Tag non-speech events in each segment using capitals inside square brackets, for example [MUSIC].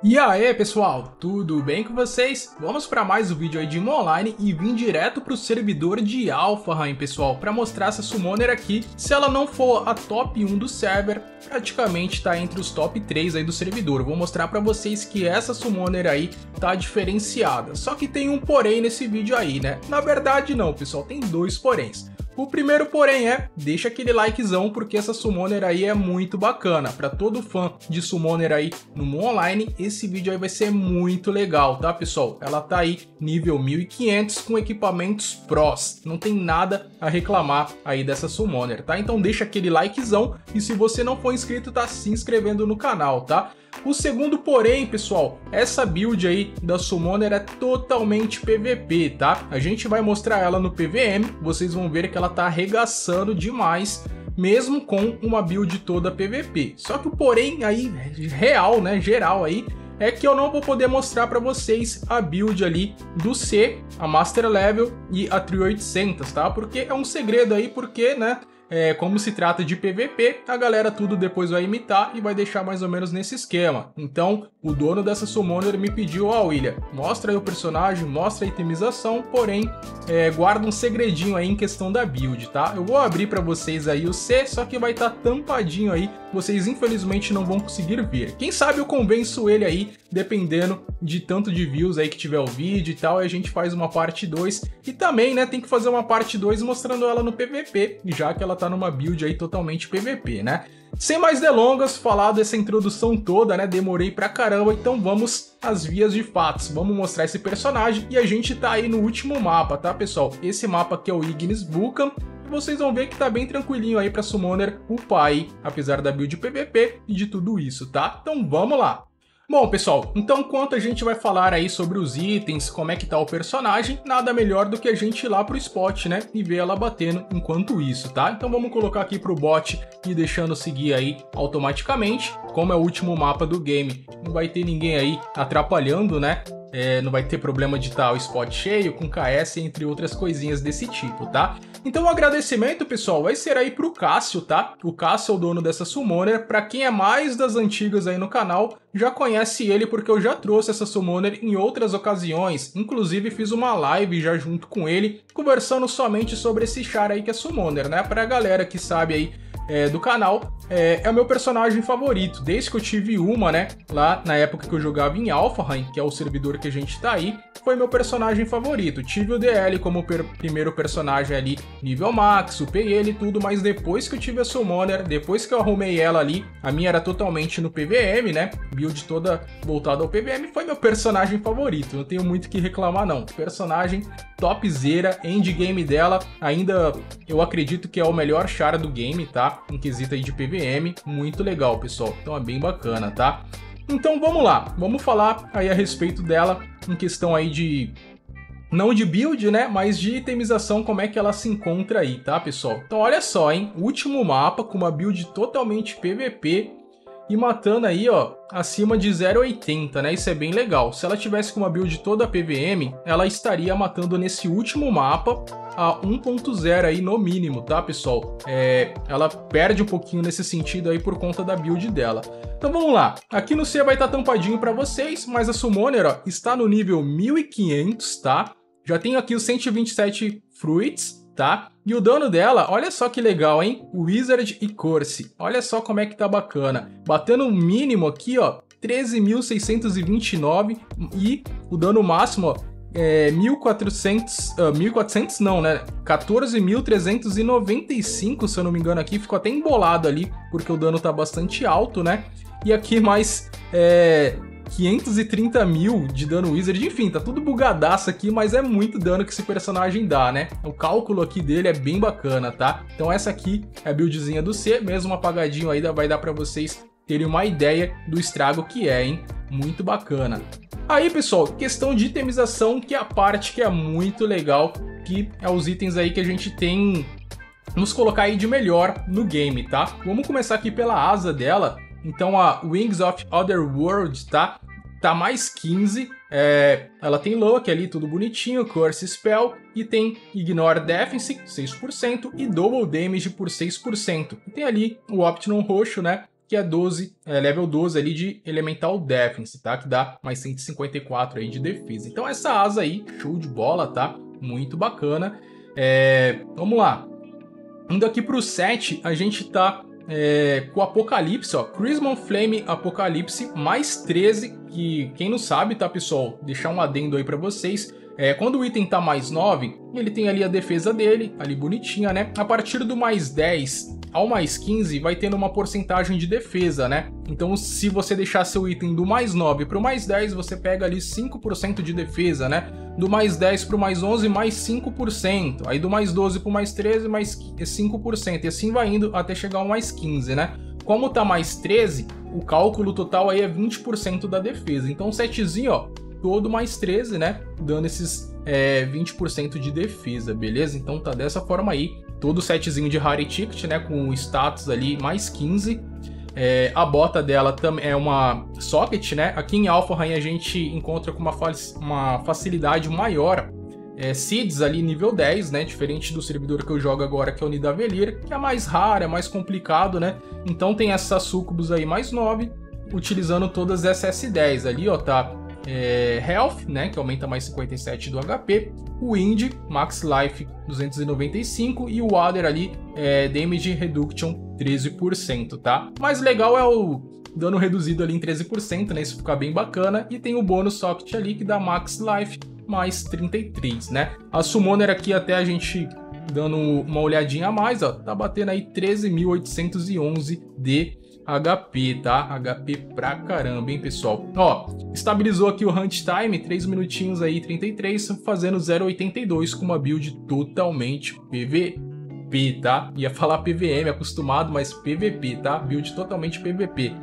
E aí pessoal, tudo bem com vocês? Vamos para mais um vídeo aí de Online e vim direto para o servidor de Alphaheim pessoal, para mostrar essa Summoner aqui, se ela não for a top 1 do server, praticamente está entre os top 3 aí do servidor. Vou mostrar para vocês que essa Summoner aí tá diferenciada, só que tem um porém nesse vídeo aí, né? Na verdade não pessoal, tem dois poréns. O primeiro, porém, é deixa aquele likezão porque essa Summoner aí é muito bacana. Para todo fã de Summoner aí no Moon Online, esse vídeo aí vai ser muito legal, tá, pessoal? Ela tá aí nível 1500 com equipamentos pros. Não tem nada a reclamar aí dessa Summoner, tá? Então deixa aquele likezão e se você não for inscrito, tá se inscrevendo no canal, tá? O segundo, porém, pessoal, essa build aí da Summoner é totalmente PVP, tá? A gente vai mostrar ela no PVM, vocês vão ver que ela tá arregaçando demais mesmo com uma build toda PVP. Só que o porém aí real, né, geral aí, é que eu não vou poder mostrar para vocês a build ali do C, a Master Level e a 3800, tá? Porque é um segredo aí, porque, né, é, como se trata de PVP, a galera tudo depois vai imitar e vai deixar mais ou menos nesse esquema. Então, o dono dessa Summoner me pediu, ó William, mostra aí o personagem, mostra a itemização, porém, é, guarda um segredinho aí em questão da build, tá? Eu vou abrir para vocês aí o C, só que vai estar tá tampadinho aí, vocês infelizmente não vão conseguir ver. Quem sabe eu convenço ele aí, dependendo de tanto de views aí que tiver o vídeo e tal, e a gente faz uma parte 2. E também, né, tem que fazer uma parte 2 mostrando ela no PVP, já que ela tá numa build aí totalmente PVP, né? Sem mais delongas, falar dessa introdução toda, né? Demorei pra caramba, então vamos às vias de fatos. Vamos mostrar esse personagem e a gente tá aí no último mapa, tá, pessoal? Esse mapa aqui é o Ignis Vulcan. Vocês vão ver que tá bem tranquilinho aí pra Summoner upar aí, apesar da build PVP e de tudo isso, tá? Então vamos lá! Bom, pessoal, então enquanto a gente vai falar aí sobre os itens, como é que tá o personagem, nada melhor do que a gente ir lá pro spot, né, e ver ela batendo enquanto isso, tá? Então vamos colocar aqui pro bot e deixando seguir aí automaticamente, como é o último mapa do game, não vai ter ninguém aí atrapalhando, né? É, não vai ter problema de estar o spot cheio, com KS, entre outras coisinhas desse tipo, tá? Então o agradecimento, pessoal, vai ser aí pro Cássio, tá? O Cássio é o dono dessa Summoner. Pra quem é mais das antigas aí no canal, já conhece ele porque eu já trouxe essa Summoner em outras ocasiões. Inclusive fiz uma live já junto com ele, conversando somente sobre esse char aí que é Summoner, né? Pra galera que sabe aí é, do canal, é, é, o meu personagem favorito. Desde que eu tive uma, né? Lá na época que eu jogava em Alphaheim, que é o servidor que a gente tá aí, foi meu personagem favorito. Tive o DL como per primeiro personagem ali, nível max, upei ele e tudo, mas depois que eu tive a Summoner, depois que eu arrumei ela ali, a minha era totalmente no PVM, né? Build toda voltada ao PVM, foi meu personagem favorito. Não tenho muito que reclamar, não. Personagem topzera, endgame dela, ainda eu acredito que é o melhor char do game, tá? Em quesito aí de PVM, muito legal, pessoal. Então é bem bacana, tá? Então vamos lá, vamos falar aí a respeito dela em questão aí de não de build, né, mas de itemização, como é que ela se encontra aí, tá, pessoal? Então olha só, hein, último mapa com uma build totalmente PVP, e matando aí, ó, acima de 0,80, né? Isso é bem legal. Se ela tivesse com uma build toda PVM, ela estaria matando nesse último mapa a 1.0 aí no mínimo, tá, pessoal? É, ela perde um pouquinho nesse sentido aí por conta da build dela. Então vamos lá. Aqui no C vai estar tá tampadinho para vocês, mas a Summoner, ó, está no nível 1500, tá? Já tenho aqui os 127 Fruits, tá? E o dono dela, olha só que legal, hein? Wizard e Corse. Olha só como é que tá bacana. Batendo o mínimo aqui, ó, 13.629 e o dano máximo, ó, é 1400, uh, 1400 não, né? 14.395, se eu não me engano aqui, ficou até embolado ali, porque o dano tá bastante alto, né? E aqui mais é, 530 mil de dano Wizard, enfim, tá tudo bugadaço aqui, mas é muito dano que esse personagem dá, né? O cálculo aqui dele é bem bacana, tá? Então essa aqui é a buildzinha do C, mesmo apagadinho aí vai dar pra vocês terem uma ideia do estrago que é, hein? Muito bacana. Aí, pessoal, questão de itemização, que é a parte que é muito legal, que é os itens aí que a gente tem nos colocar aí de melhor no game, tá? Vamos começar aqui pela asa dela, então a Wings of Other World, tá? Tá mais 15. É, ela tem Lock ali, tudo bonitinho, Curse Spell, e tem Ignore Defense, 6%, e Double Damage por 6%. E tem ali o Optimum roxo, né? que é 12, é, level 12 ali de Elemental Defense, tá? Que dá mais 154 aí de defesa. Então essa asa aí, show de bola, tá? Muito bacana. É, vamos lá. Indo aqui pro 7, a gente tá é, com o Apocalipse, ó, Crismon Flame Apocalipse mais 13, que quem não sabe, tá pessoal, deixar um adendo aí para vocês, é, quando o item tá mais 9, ele tem ali a defesa dele, ali bonitinha, né? A partir do mais 10 ao mais 15 vai tendo uma porcentagem de defesa, né? Então se você deixar seu item do mais 9 para o mais 10, você pega ali 5% de defesa, né? Do mais 10 para o mais 11, mais 5%. Aí do mais 12 para o mais 13, mais 5%. E assim vai indo até chegar ao mais 15, né? Como tá mais 13, o cálculo total aí é 20% da defesa. Então setzinho, ó, todo mais 13, né? Dando esses é, 20% de defesa, beleza? Então tá dessa forma aí. Todo setzinho de Rare Ticket, né? Com status ali mais 15. É, a bota dela é uma socket, né? Aqui em Alpha Rain a gente encontra com uma, fa uma facilidade maior é, seeds ali nível 10, né? Diferente do servidor que eu jogo agora, que é o Nidavellir, que é mais raro, é mais complicado, né? Então tem essa sucubus aí mais 9, utilizando todas essas S10 ali, ó, tá? É, Health, né, que aumenta mais 57 do HP, o Wind, Max Life 295 e o Water ali, é, Damage Reduction 13%, tá? Mais legal é o dano reduzido ali em 13%, né, isso fica bem bacana, e tem o bônus socket ali que dá Max Life mais 33, né? A Summoner aqui até a gente dando uma olhadinha a mais, ó, tá batendo aí 13.811 de HP, tá? HP pra caramba, hein, pessoal? Ó, estabilizou aqui o Hunt Time, 3 minutinhos aí, 33, fazendo 0,82 com uma build totalmente PVP, tá? Ia falar PVM, acostumado, mas PVP, tá? Build totalmente PVP.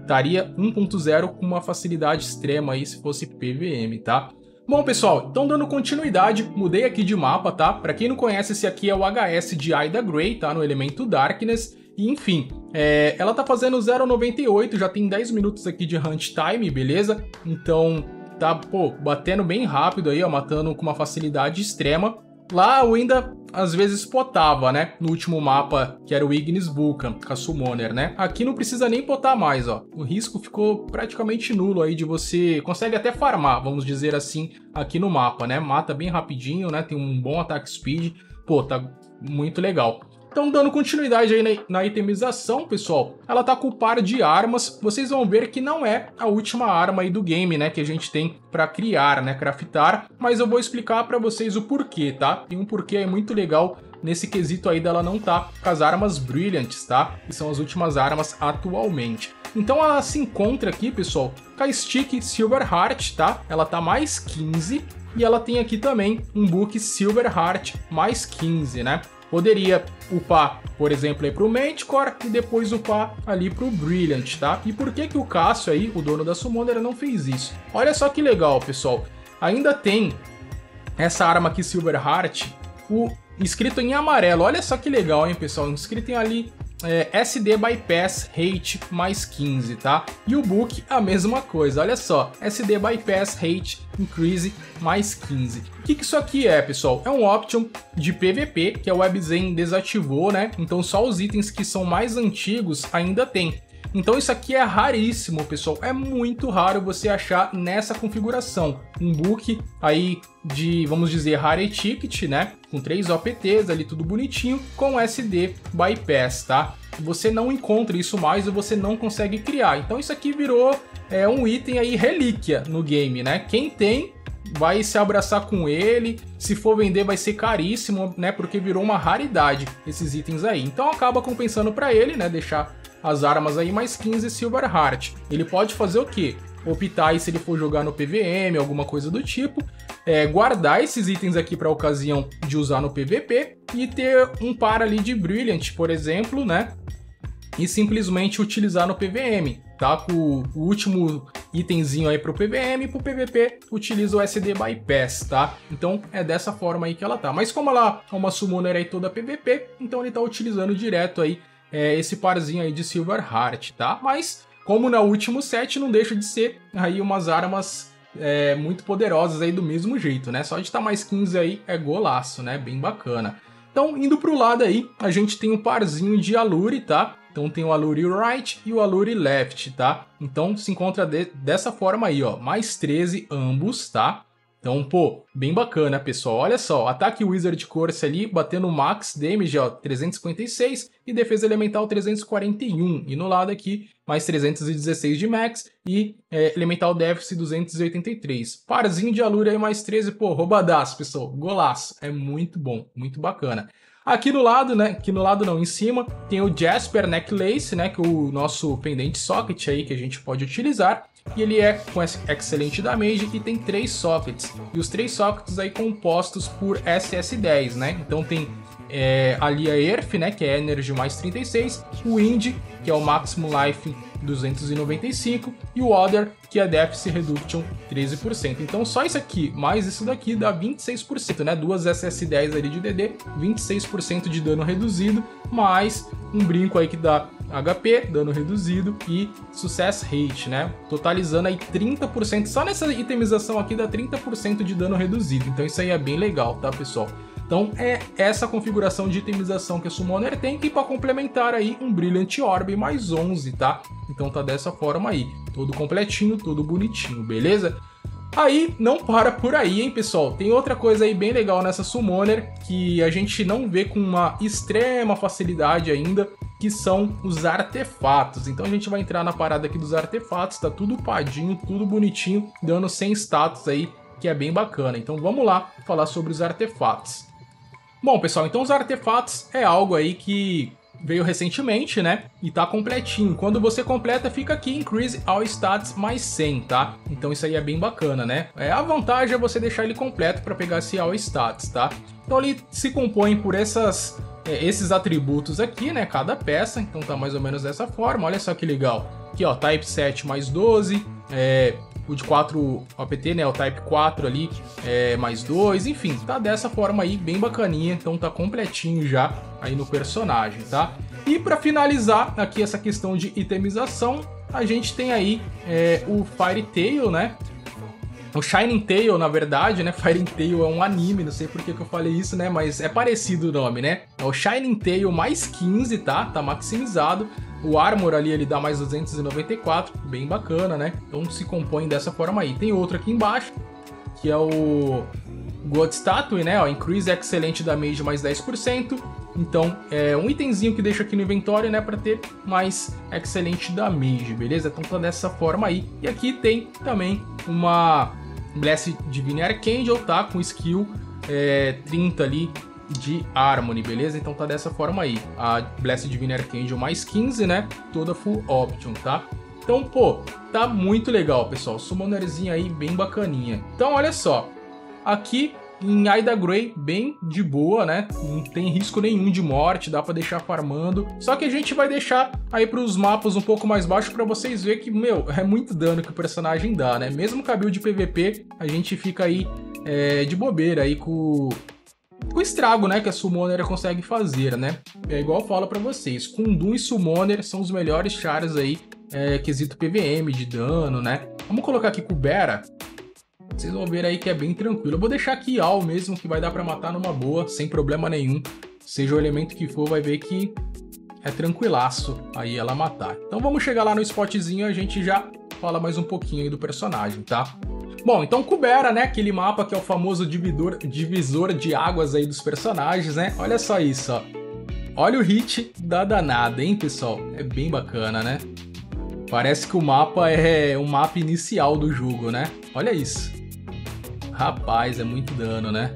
Estaria 1.0 com uma facilidade extrema aí se fosse PVM, tá? Bom, pessoal, então dando continuidade, mudei aqui de mapa, tá? Pra quem não conhece, esse aqui é o HS de Ida Grey, tá? No elemento Darkness. E enfim, é, ela tá fazendo 0,98, já tem 10 minutos aqui de hunt time, beleza? Então tá, pô, batendo bem rápido aí, ó, matando com uma facilidade extrema. Lá eu ainda às vezes potava, né? No último mapa, que era o Ignis Vulcan, com a Summoner, né? Aqui não precisa nem potar mais, ó. O risco ficou praticamente nulo aí de você... Consegue até farmar, vamos dizer assim, aqui no mapa, né? Mata bem rapidinho, né? Tem um bom ataque speed. Pô, tá muito legal. Então, dando continuidade aí na, na, itemização, pessoal, ela tá com o par de armas. Vocês vão ver que não é a última arma aí do game, né, que a gente tem para criar, né, craftar, mas eu vou explicar para vocês o porquê, tá? Tem um porquê aí muito legal nesse quesito aí dela não tá com as armas brilhantes, tá? Que são as últimas armas atualmente. Então ela se encontra aqui, pessoal, com a Stick Silver Heart, tá? Ela tá mais 15 e ela tem aqui também um book Silver Heart mais 15, né? Poderia upar, por exemplo, aí pro Manticore e depois upar ali pro Brilliant, tá? E por que que o Cássio aí, o dono da Summoner, não fez isso? Olha só que legal, pessoal. Ainda tem essa arma aqui, Silver Heart, o escrito em amarelo. Olha só que legal, hein, pessoal? Escrito em ali é, SD Bypass Rate mais 15, tá? E o Book a mesma coisa, olha só, SD Bypass Rate Increase mais 15. O que, que isso aqui é, pessoal? É um option de PVP que a WebZen desativou, né? Então só os itens que são mais antigos ainda tem. Então isso aqui é raríssimo, pessoal. É muito raro você achar nessa configuração. Um book aí de, vamos dizer, Rare Ticket, né? Com três OPTs ali, tudo bonitinho, com SD Bypass, tá? Você não encontra isso mais e você não consegue criar. Então isso aqui virou é, um item aí relíquia no game, né? Quem tem vai se abraçar com ele. Se for vender, vai ser caríssimo, né? Porque virou uma raridade esses itens aí. Então acaba compensando para ele, né? Deixar as armas aí mais 15 Silver Heart. Ele pode fazer o quê? Optar aí se ele for jogar no PVM, alguma coisa do tipo, é, guardar esses itens aqui para ocasião de usar no PVP e ter um par ali de Brilliant, por exemplo, né? E simplesmente utilizar no PVM, tá? Com o último itemzinho aí pro PVM, pro PVP utiliza o SD Bypass, tá? Então é dessa forma aí que ela tá. Mas como ela é uma summoner aí toda PVP, então ele tá utilizando direto aí é, esse parzinho aí de Silver Heart, tá? Mas, como no último set, não deixa de ser aí umas armas é, muito poderosas aí do mesmo jeito, né? Só de estar tá mais 15 aí é golaço, né? Bem bacana. Então, indo pro lado aí, a gente tem um parzinho de Alure, tá? Então tem o Allure Right e o Allure Left, tá? Então se encontra de, dessa forma aí, ó, mais 13 ambos, tá? Então, pô, bem bacana, pessoal. Olha só, ataque Wizard Course ali, batendo max damage, ó, 356 e defesa elemental 341. E no lado aqui, mais 316 de max e é, elemental déficit 283. Parzinho de Alura aí, mais 13, pô, roubadaço, pessoal. Golaço. É muito bom, muito bacana. Aqui no lado, né, aqui no lado não, em cima, tem o Jasper Necklace, né, que é o nosso pendente socket aí que a gente pode utilizar e ele é com excelente damage e tem três sockets. E os três sockets aí compostos por SS10, né? Então tem é, ali a Earth, né, que é Energy mais 36, o Wind, que é o Maximum Life 295 e o Other, que é Deficit Reduction 13%. Então só isso aqui, mais isso daqui dá 26%, né? Duas SS10 ali de DD, 26% de dano reduzido, mais um brinco aí que dá HP, dano reduzido e Success Rate, né? Totalizando aí 30%, só nessa itemização aqui dá 30% de dano reduzido. Então isso aí é bem legal, tá, pessoal? Então é essa configuração de itemização que a Summoner tem e para complementar aí um Brilliant Orb mais 11, tá? Então tá dessa forma aí, todo completinho, todo bonitinho, beleza? Aí não para por aí, hein, pessoal? Tem outra coisa aí bem legal nessa Summoner que a gente não vê com uma extrema facilidade ainda, que são os artefatos. Então a gente vai entrar na parada aqui dos artefatos, tá tudo padinho, tudo bonitinho, dando 100 status aí, que é bem bacana. Então vamos lá falar sobre os artefatos. Bom, pessoal, então os artefatos é algo aí que veio recentemente, né? E tá completinho. Quando você completa, fica aqui Increase All Stats mais 100, tá? Então isso aí é bem bacana, né? É, a vantagem é você deixar ele completo para pegar esse All Stats, tá? Então ele se compõe por essas, é, esses atributos aqui, né? Cada peça, então tá mais ou menos dessa forma. Olha só que legal. Aqui, ó, Type 7 mais 12, é, o de 4 APT, né, o Type 4 ali, é, mais 2, enfim, tá dessa forma aí, bem bacaninha, então tá completinho já aí no personagem, tá? E para finalizar aqui essa questão de itemização, a gente tem aí é, o Fire Tail, né, o Shining Tail, na verdade, né? [LAUGHS] Fire Tail é um anime, não sei por que, que eu falei isso, né? Mas é parecido o nome, né? É o Shining Tail mais 15, tá? Tá maximizado. O Armor ali, ele dá mais 294, bem bacana, né? Então se compõe dessa forma aí. Tem outro aqui embaixo, que é o God Statue, né? Ó, Increase Excelente Damage mais 10%. Então, é um itemzinho que deixa aqui no inventório, né, para ter mais excelente damage, beleza? Então tá dessa forma aí. E aqui tem também uma Bless Divine Archangel, tá? Com skill é, 30 ali de Harmony, beleza? Então tá dessa forma aí. A Bless Divine Archangel mais 15, né? Toda full option, tá? Então, pô, tá muito legal, pessoal. Summonerzinha aí bem bacaninha. Então, olha só. Aqui em Aida Grey, bem de boa, né? Não tem risco nenhum de morte, dá pra deixar farmando. Só que a gente vai deixar aí pros mapas um pouco mais baixos pra vocês verem que, meu, [LAUGHS] é muito dano que o personagem dá, né? Mesmo com a build PVP, a gente fica aí é, de bobeira aí com o estrago, né, que a Summoner consegue fazer, né? É igual eu falo pra vocês, Kundun e Summoner são os melhores chars aí, é, quesito PVM, de dano, né? Vamos colocar aqui com o Bera, vocês vão ver aí que é bem tranquilo. Eu vou deixar aqui Al mesmo, que vai dar pra matar numa boa, sem problema nenhum. Seja o elemento que for, vai ver que é tranquilaço aí ela matar. Então vamos chegar lá no spotzinho e a gente já fala mais um pouquinho aí do personagem, tá? Bom, então Kubera, né, aquele mapa que é o famoso dividor, divisor de águas aí dos personagens, né? Olha só isso, ó. Olha o hit da danada, hein, pessoal? É bem bacana, né? Parece que o mapa é o mapa inicial do jogo, né? Olha isso. Rapaz, é muito dano, né?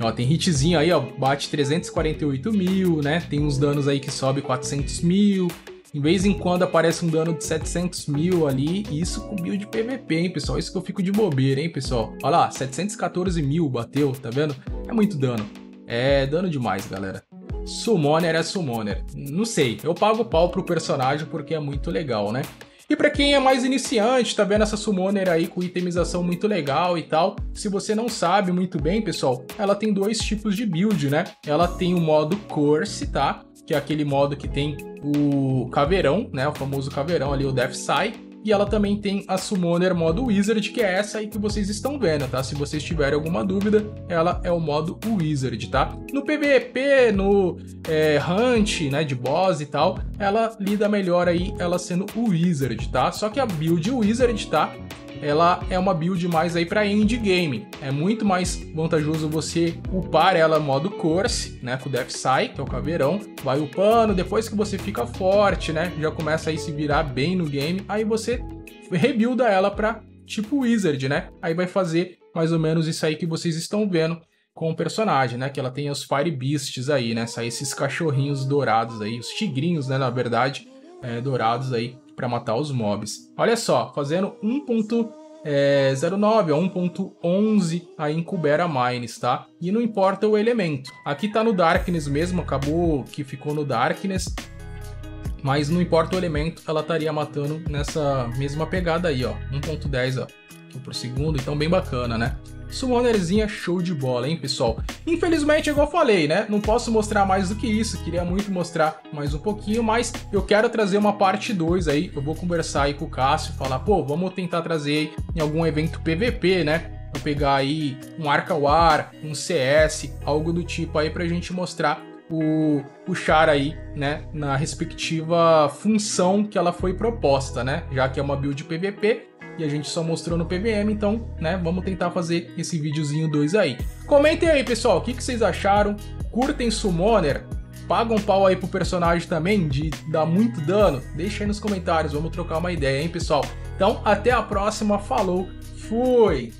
Ó, tem hitzinho aí, ó, bate 348 mil, né? Tem uns danos aí que sobe 400 mil. Em vez em quando aparece um dano de 700 mil ali, isso com build PVP, hein, pessoal? Isso que eu fico de bobeira, hein, pessoal? Olha lá, 714 mil bateu, tá vendo? É muito dano. É dano demais, galera. Summoner é Summoner. Não sei, eu pago pau pro personagem porque é muito legal, né? E para quem é mais iniciante, tá vendo essa Summoner aí com itemização muito legal e tal, se você não sabe muito bem, pessoal, ela tem dois tipos de build, né? Ela tem o modo Curse, tá? Que é aquele modo que tem o caveirão, né? O famoso caveirão ali, o Death Sai. E ela também tem a Summoner modo Wizard, que é essa aí que vocês estão vendo, tá? Se vocês tiverem alguma dúvida, ela é o modo Wizard, tá? No PVP, no é, Hunt, né, de boss e tal, ela lida melhor aí, ela sendo Wizard, tá? Só que a build Wizard, tá? Ela é uma build mais aí para endgame. É muito mais vantajoso você upar ela modo course, né, com o Death Sai, que é o caveirão, vai upando, depois que você fica forte, né, já começa aí se virar bem no game, aí você rebuilda ela para tipo Wizard, né? Aí vai fazer mais ou menos isso aí que vocês estão vendo com o personagem, né? Que ela tem os Fire Beasts aí, né? Sai esses cachorrinhos dourados aí, os tigrinhos, né? Na verdade, é, dourados aí para matar os mobs. Olha só, fazendo 1.09 é, a 1.11 aí em Kubera Mines, tá? E não importa o elemento. Aqui tá no Darkness mesmo, acabou que ficou no Darkness. Mas não importa o elemento, ela estaria matando nessa mesma pegada aí, ó. 1.10 ó, por segundo, então bem bacana, né? Summonerzinha show de bola, hein, pessoal? Infelizmente, igual eu falei, né? Não posso mostrar mais do que isso. Queria muito mostrar mais um pouquinho, mas eu quero trazer uma parte 2 aí. Eu vou conversar aí com o Cássio, falar, pô, vamos tentar trazer em algum evento PVP, né? Vou pegar aí um Arca War, um CS, algo do tipo aí pra gente mostrar o, o Char aí, né, na respectiva função que ela foi proposta, né? Já que é uma build PVP, e a gente só mostrou no PVM, então, né, vamos tentar fazer esse videozinho 2 aí. Comentem aí, pessoal, o que, que vocês acharam? Curtem Summoner? Pagam um pau aí pro personagem também, de dar muito dano? Deixa aí nos comentários, vamos trocar uma ideia, hein, pessoal? Então, até a próxima, falou, fui!